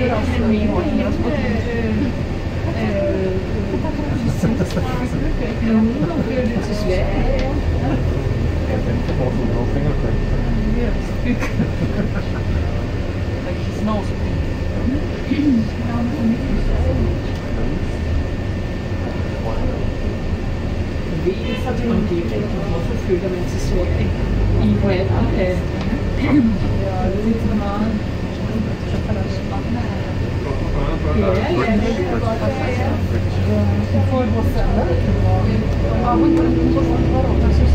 Nogen bliver det til Sverige. Ja, den får bort nogle nogle fingerprint. Ja, Der kan snor sig. Jeg ved ikke, om det er rigtigt, hvorfor flytter man til Sverige i en alder af... Jeg ved ikke, hvor meget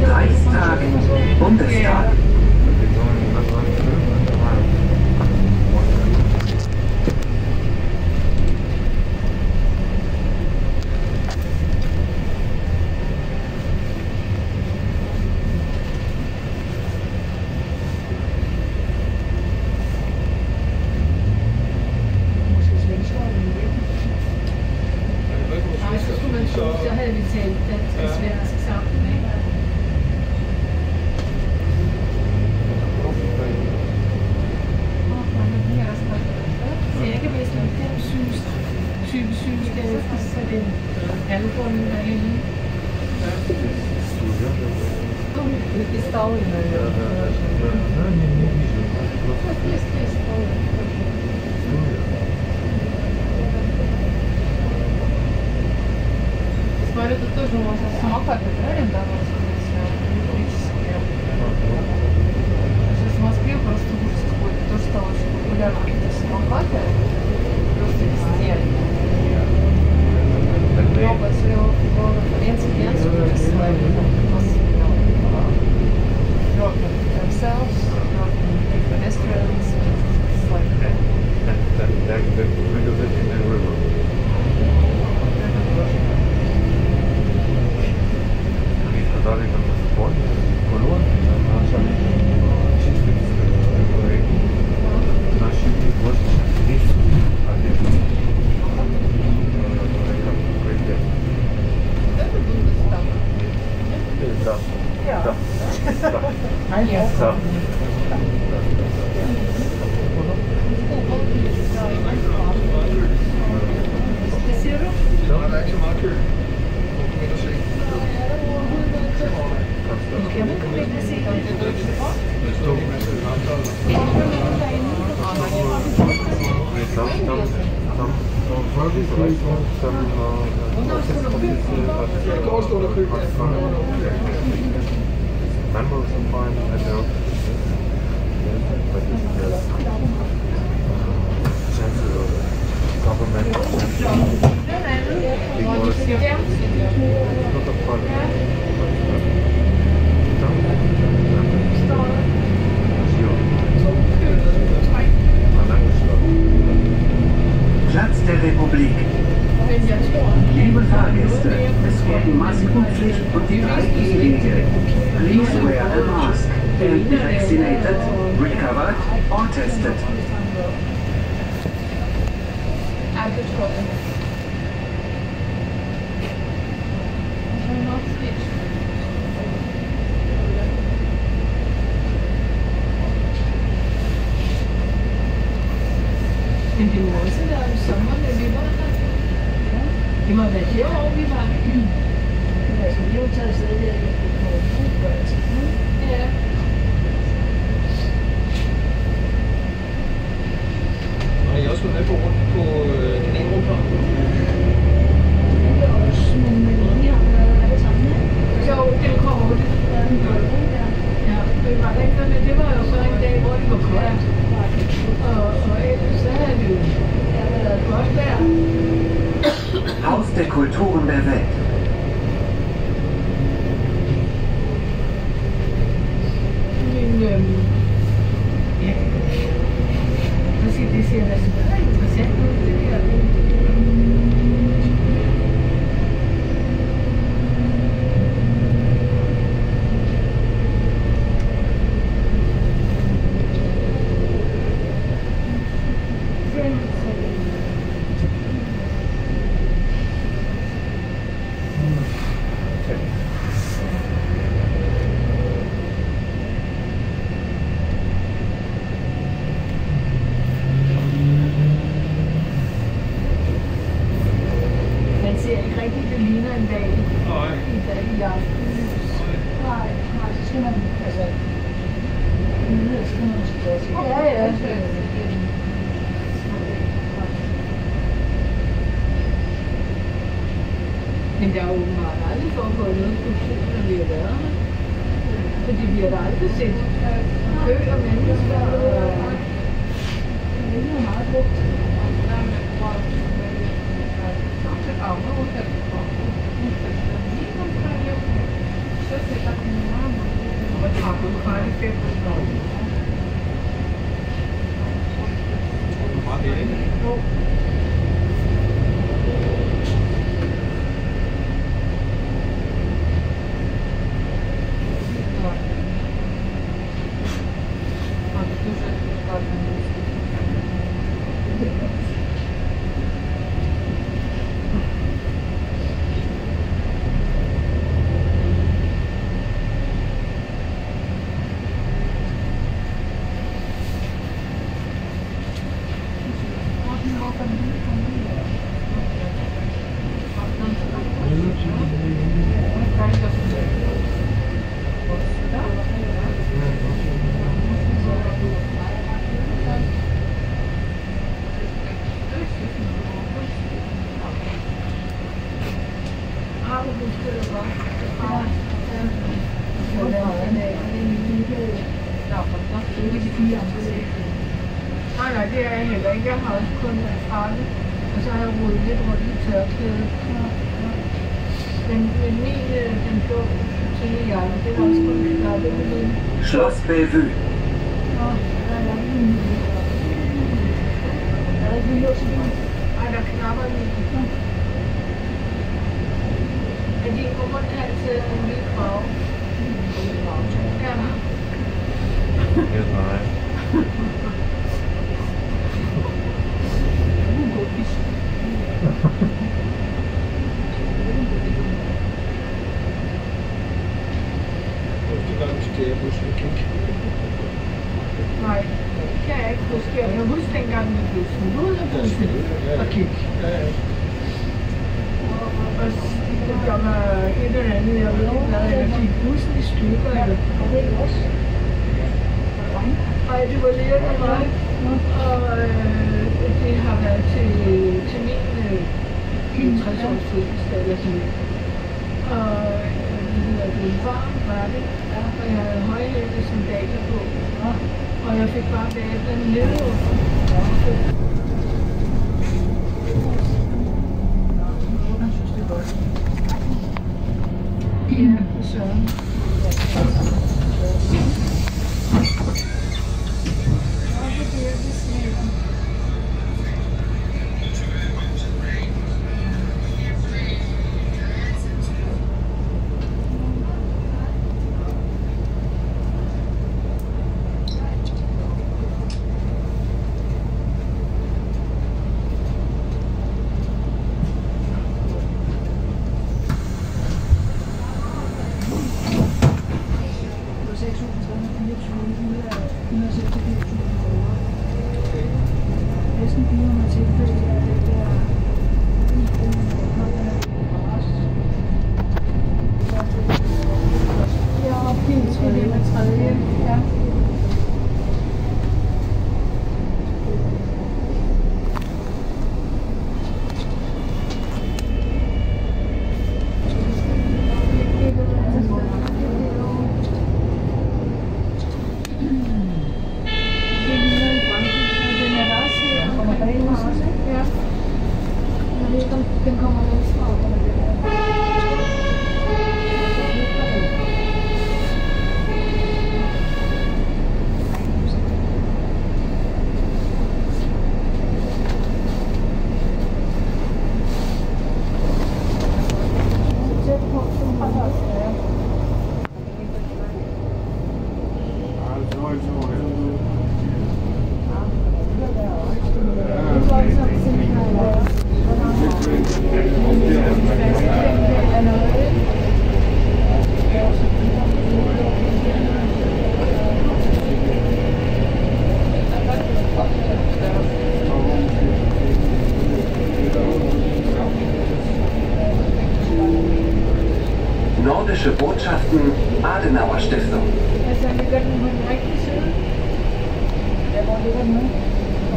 Reichstag, Bundestag. Because not of Parliament. Platz der Republik. Liebe Fahrgäste, es gelten Maskenpflicht und die 3G-Regel. Please wear a mask and vaccinated, recovered or tested. Men Did you want to tell someone that we want to You might bet you all we might. Yes, you'll tell us that they're going to be called food Yeah. skal man, altså, nyde, så skal man måske også. Ja, ja. Men der er åbenbart aldrig foregået noget kultur, når vi har været her. Fordi vi har da aldrig set kø og mennesker. Og... Det er meget brugt. Nej, men jeg tror, at det er afhængigt af, at det er पानी से तो fait vue. Varmt var det, ja, og jeg havde højhælte sandaler på. Og jeg fik bare den bagefter nedenunder. can come on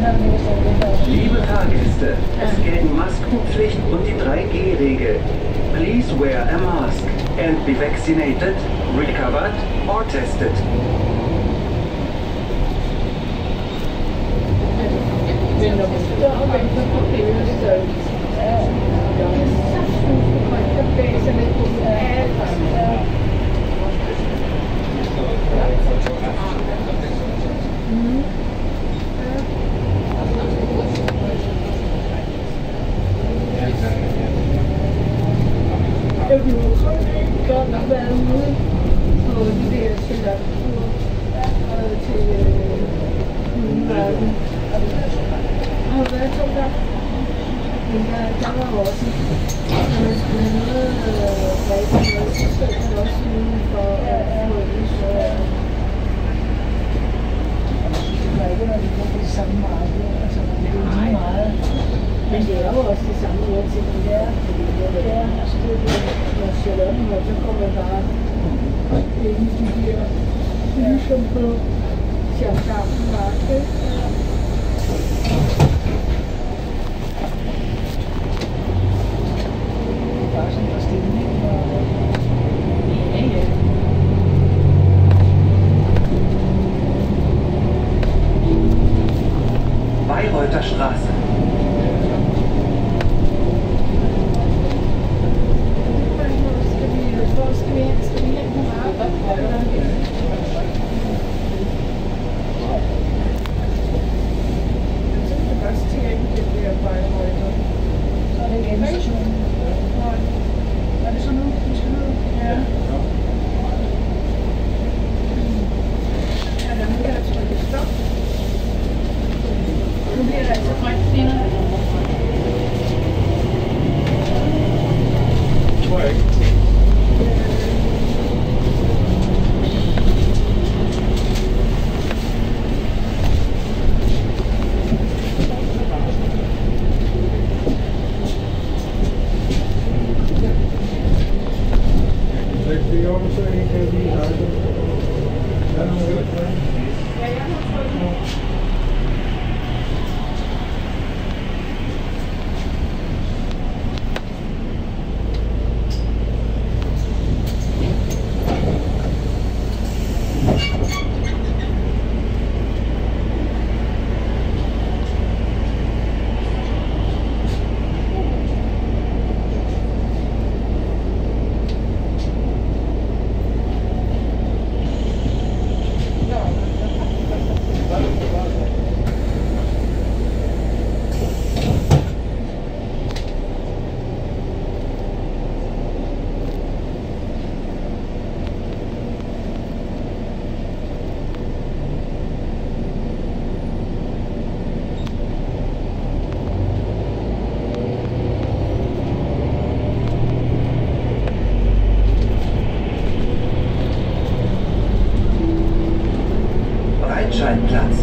Liebe Fahrgäste, es gelten Maskenpflicht und die 3G-Regel. Please wear a mask and be vaccinated, recovered or tested. Mm-hmm. Jeg vil jo så ikke godt at være ude på de til juleverden. Jeg har været to gange. Men der, der også, når for at det så. Det når det var på det det var lige meget. Men det har også det samme jeg til den der, fordi den der har skrevet, når Charlotte og så kommer bare ind i de der lyser på champagne-markedet. Platz.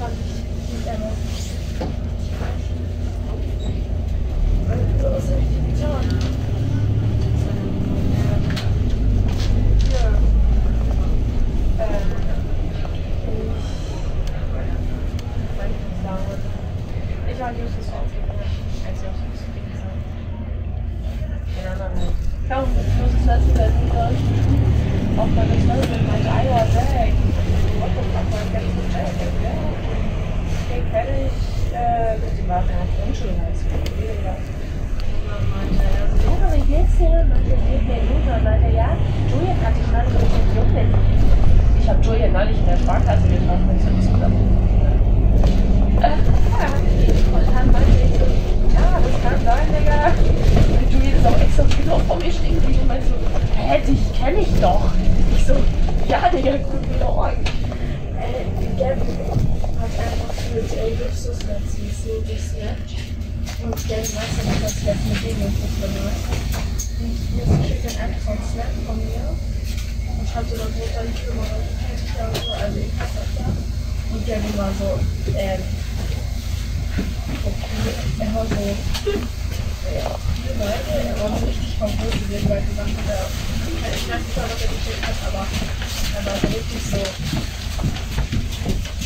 あの。Letztens so gesnappt. Und Gavin weiß ja nicht, was jetzt mit dem macht. Und Justus kriegt dann einfach so einen Snap von mir. Und schreibt so darunter, ich kümmere mich oder so, also ich hasse das da. Und Gavin war so, ähm, okay, er war so, ja, Leute, er war so richtig verwirrt, weil er gesagt hat, er, ich weiß nicht, was er geschickt hat, aber er war so richtig so,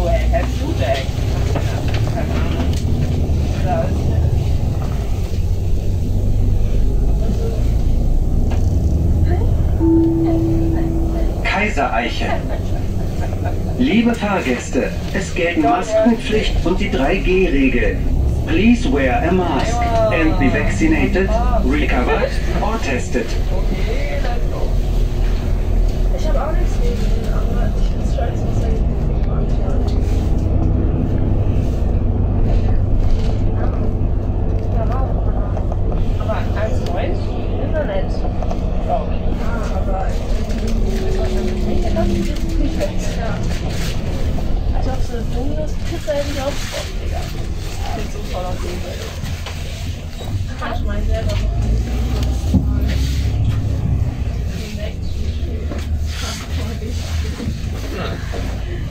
Woher. Das Kaisereiche. Liebe Fahrgäste, es gelten Maskenpflicht und die 3G-Regel. Please wear a mask and be vaccinated, recovered or tested. okay, let's go. Ich habe auch nichts gegen ihn, aber ich finde es scheiße, was er gemacht hat. Ja, wow. Aber als Freund ist er nett. Glaube ich. Ja, aber ich das nicht fest. Ja. Als ob so eine Donuts-Pizza hätte ich auch Bock, Digga. Ich so voll auf den Seite. Kann ich mal selber machen.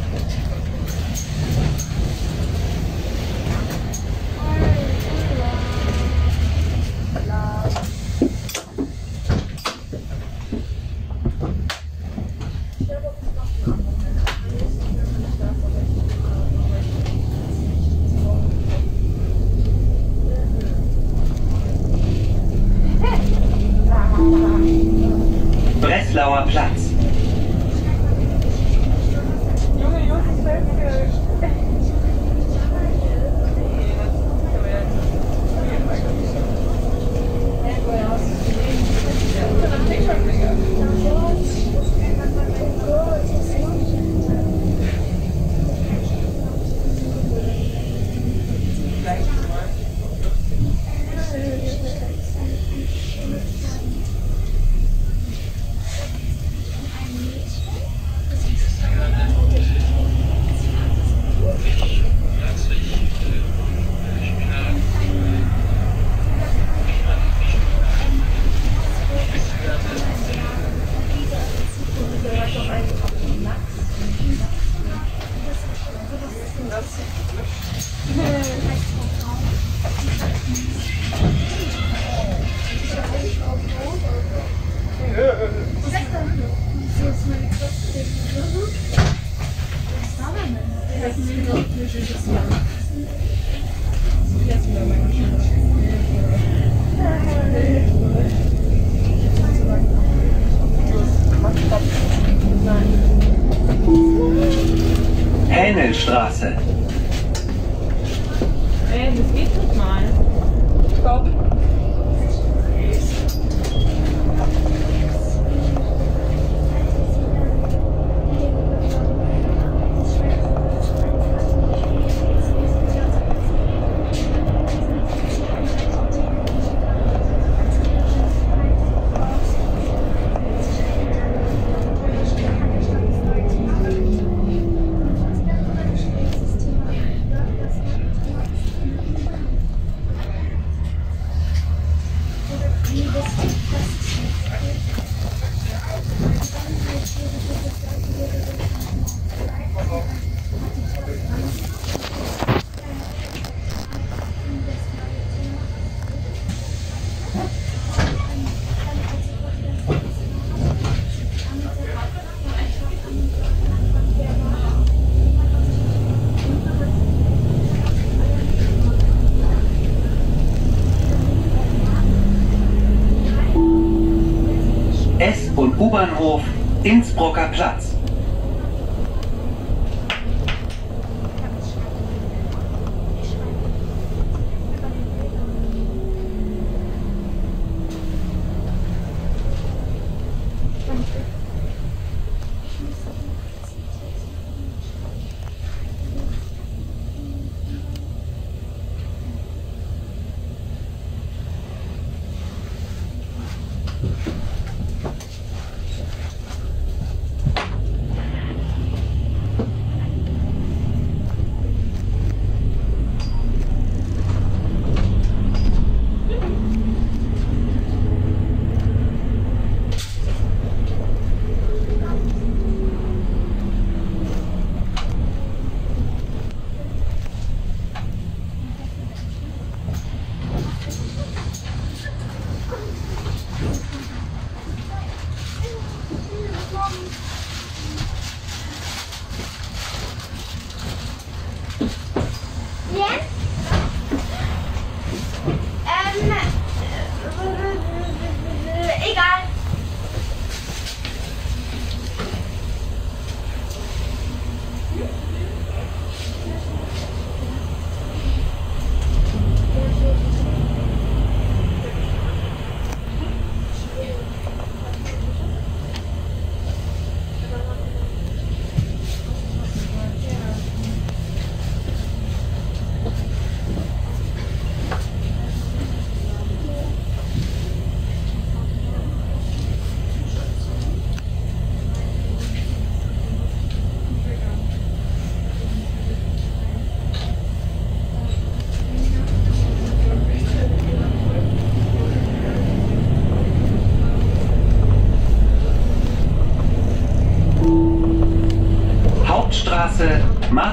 Breslauer Innsbrucker Platz. Ja?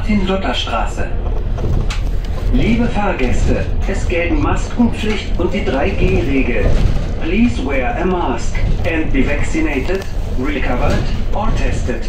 Martin-Luther-Straße. Liebe Fahrgäste, es gelten Maskenpflicht und die 3G-Regel. Please wear a mask and be vaccinated, recovered or tested.